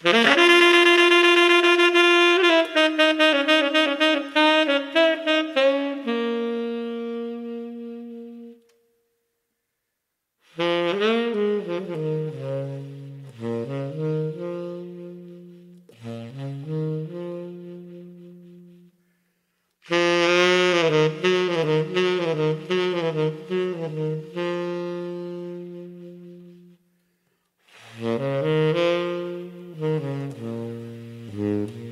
Mm-hmm. Mm-hmm.